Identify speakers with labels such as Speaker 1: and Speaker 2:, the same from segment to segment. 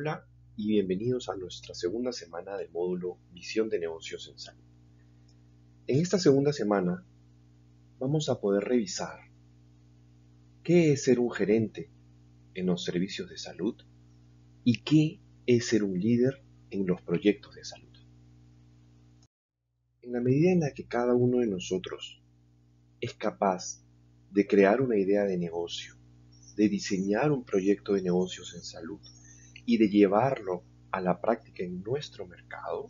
Speaker 1: Hola y bienvenidos a nuestra segunda semana del módulo Visión de Negocios en Salud. En esta segunda semana vamos a poder revisar qué es ser un gerente en los servicios de salud y qué es ser un líder en los proyectos de salud. En la medida en la que cada uno de nosotros es capaz de crear una idea de negocio, de diseñar un proyecto de negocios en salud y de llevarlo a la práctica en nuestro mercado,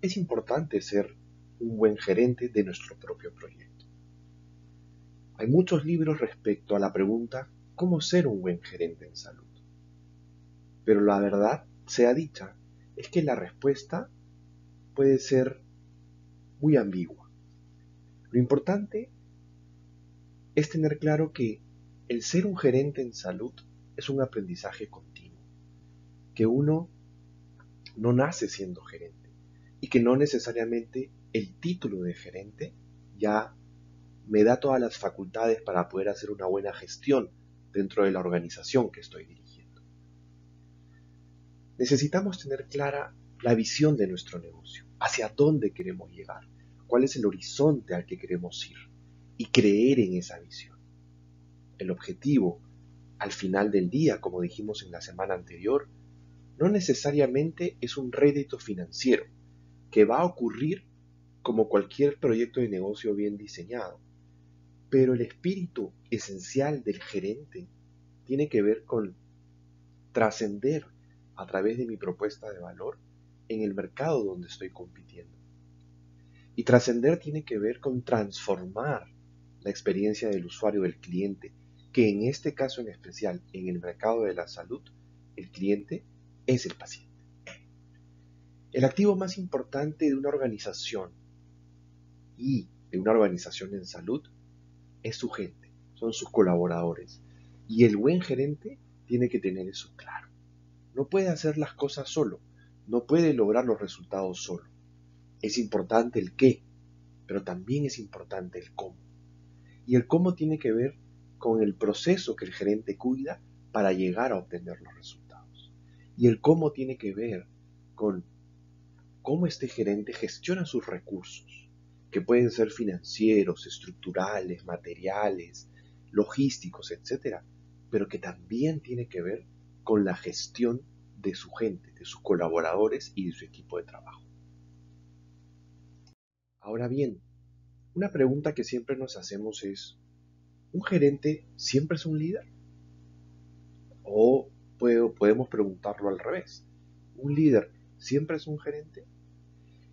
Speaker 1: es importante ser un buen gerente de nuestro propio proyecto. Hay muchos libros respecto a la pregunta ¿cómo ser un buen gerente en salud? Pero la verdad sea dicha, es que la respuesta puede ser muy ambigua. Lo importante es tener claro que el ser un gerente en salud es un aprendizaje continuo, que uno no nace siendo gerente y que no necesariamente el título de gerente ya me da todas las facultades para poder hacer una buena gestión dentro de la organización que estoy dirigiendo. Necesitamos tener clara la visión de nuestro negocio, hacia dónde queremos llegar, cuál es el horizonte al que queremos ir y creer en esa visión. El objetivo, al final del día, como dijimos en la semana anterior, no necesariamente es un rédito financiero que va a ocurrir como cualquier proyecto de negocio bien diseñado. Pero el espíritu esencial del gerente tiene que ver con trascender a través de mi propuesta de valor en el mercado donde estoy compitiendo. Y trascender tiene que ver con transformar la experiencia del usuario, del cliente, que en este caso en especial, en el mercado de la salud, el cliente es el paciente. El activo más importante de una organización y de una organización en salud es su gente, son sus colaboradores. Y el buen gerente tiene que tener eso claro. No puede hacer las cosas solo, no puede lograr los resultados solo. Es importante el qué, pero también es importante el cómo. Y el cómo tiene que ver con el proceso que el gerente cuida para llegar a obtener los resultados. Y el cómo tiene que ver con cómo este gerente gestiona sus recursos, que pueden ser financieros, estructurales, materiales, logísticos, etc., pero que también tiene que ver con la gestión de su gente, de sus colaboradores y de su equipo de trabajo. Ahora bien, una pregunta que siempre nos hacemos es, ¿un gerente siempre es un líder? O podemos preguntarlo al revés, ¿un líder siempre es un gerente?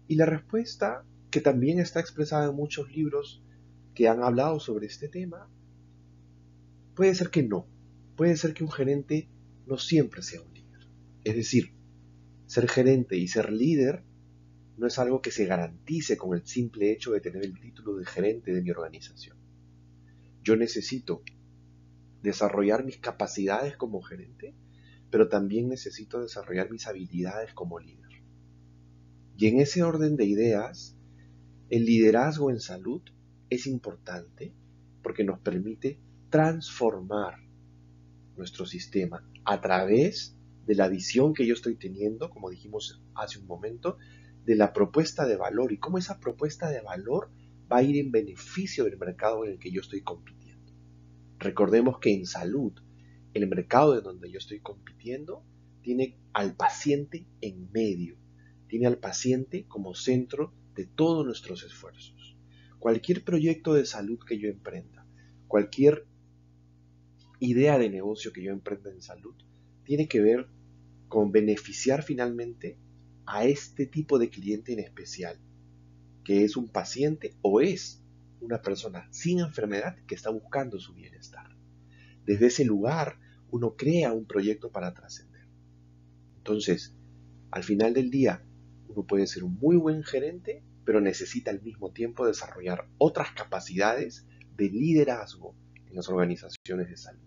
Speaker 1: Y la respuesta, que también está expresada en muchos libros que han hablado sobre este tema, puede ser que no. Puede ser que un gerente no siempre sea un líder. Es decir, ser gerente y ser líder no es algo que se garantice con el simple hecho de tener el título de gerente de mi organización. Yo necesito desarrollar mis capacidades como gerente, pero también necesito desarrollar mis habilidades como líder. Y en ese orden de ideas, el liderazgo en salud es importante porque nos permite transformar nuestro sistema a través de la visión que yo estoy teniendo, como dijimos hace un momento, de la propuesta de valor y cómo esa propuesta de valor va a ir en beneficio del mercado en el que yo estoy compitiendo. Recordemos que en salud, el mercado en donde yo estoy compitiendo tiene al paciente en medio, tiene al paciente como centro de todos nuestros esfuerzos. Cualquier proyecto de salud que yo emprenda, cualquier idea de negocio que yo emprenda en salud, tiene que ver con beneficiar finalmente a este tipo de cliente en especial, que es un paciente o es una persona sin enfermedad que está buscando su bienestar. Desde ese lugar uno crea un proyecto para trascender. Entonces, al final del día, uno puede ser un muy buen gerente, pero necesita al mismo tiempo desarrollar otras capacidades de liderazgo en las organizaciones de salud.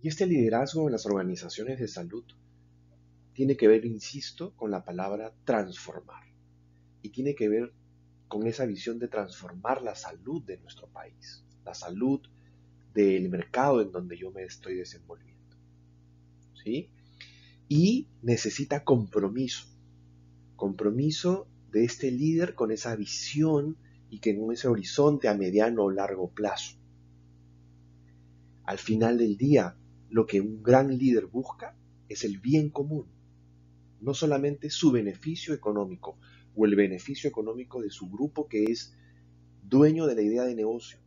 Speaker 1: Y este liderazgo en las organizaciones de salud tiene que ver, insisto, con la palabra transformar. Y tiene que ver con esa visión de transformar la salud de nuestro país, la salud del mercado en donde yo me estoy desenvolviendo. ¿Sí? y necesita compromiso. Compromiso de este líder con esa visión y que en ese horizonte a mediano o largo plazo. Al final del día, lo que un gran líder busca es el bien común, no solamente su beneficio económico o el beneficio económico de su grupo que es dueño de la idea de negocio,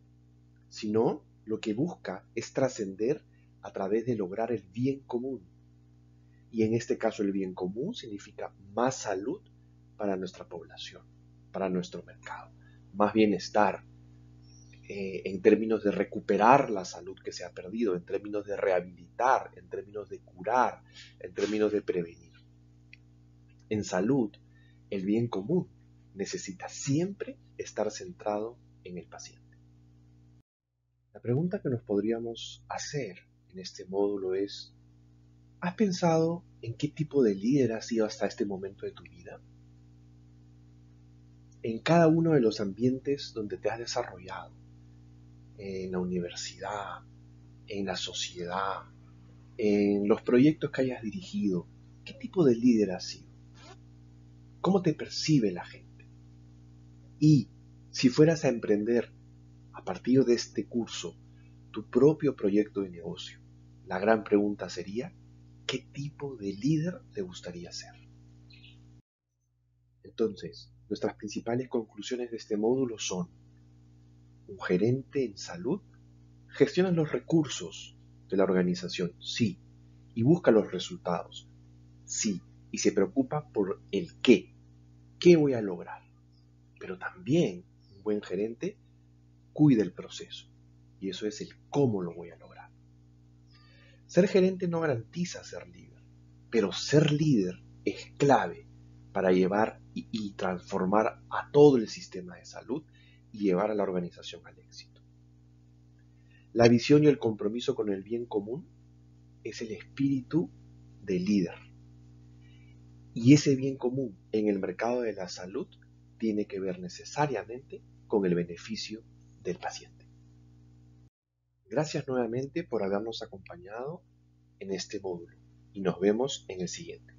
Speaker 1: sino lo que busca es trascender a través de lograr el bien común. Y en este caso el bien común significa más salud para nuestra población, para nuestro mercado, más bienestar, eh, en términos de recuperar la salud que se ha perdido, en términos de rehabilitar, en términos de curar, en términos de prevenir. En salud, el bien común necesita siempre estar centrado en el paciente. La pregunta que nos podríamos hacer en este módulo es, ¿has pensado en qué tipo de líder has sido hasta este momento de tu vida? En cada uno de los ambientes donde te has desarrollado, en la universidad, en la sociedad, en los proyectos que hayas dirigido, ¿qué tipo de líder has sido? ¿Cómo te percibe la gente? Y si fueras a emprender a partir de este curso tu propio proyecto de negocio, la gran pregunta sería, ¿qué tipo de líder te gustaría ser? Entonces, nuestras principales conclusiones de este módulo son, un gerente en salud gestiona los recursos de la organización, sí, y busca los resultados, sí, y se preocupa por el qué, qué voy a lograr. Pero también un buen gerente cuida el proceso, y eso es el cómo lo voy a lograr. Ser gerente no garantiza ser líder, pero ser líder es clave para llevar y, y transformar a todo el sistema de salud y llevar a la organización al éxito. La visión y el compromiso con el bien común es el espíritu del líder. Y ese bien común en el mercado de la salud tiene que ver necesariamente con el beneficio del paciente. Gracias nuevamente por habernos acompañado en este módulo y nos vemos en el siguiente.